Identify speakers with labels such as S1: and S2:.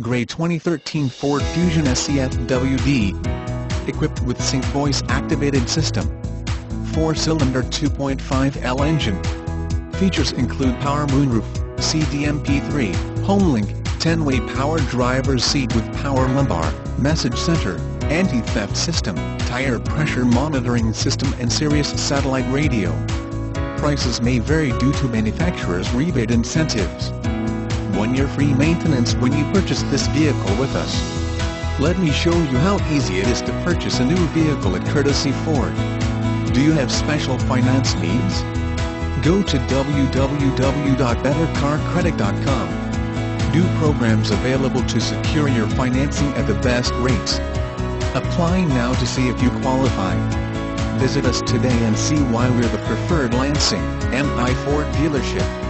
S1: Gray 2013 Ford Fusion SCFWD. Equipped with sync voice activated system. 4-cylinder 2.5L engine. Features include power moonroof, CD MP3, HomeLink, 10-way power driver's seat with power lumbar, message center, anti-theft system, tire pressure monitoring system and Sirius satellite radio. Prices may vary due to manufacturer's rebate incentives. One year free maintenance when you purchase this vehicle with us. Let me show you how easy it is to purchase a new vehicle at Courtesy Ford. Do you have special finance needs? Go to www.bettercarcredit.com. New programs available to secure your financing at the best rates. Apply now to see if you qualify. Visit us today and see why we're the preferred Lansing, MI Ford dealership.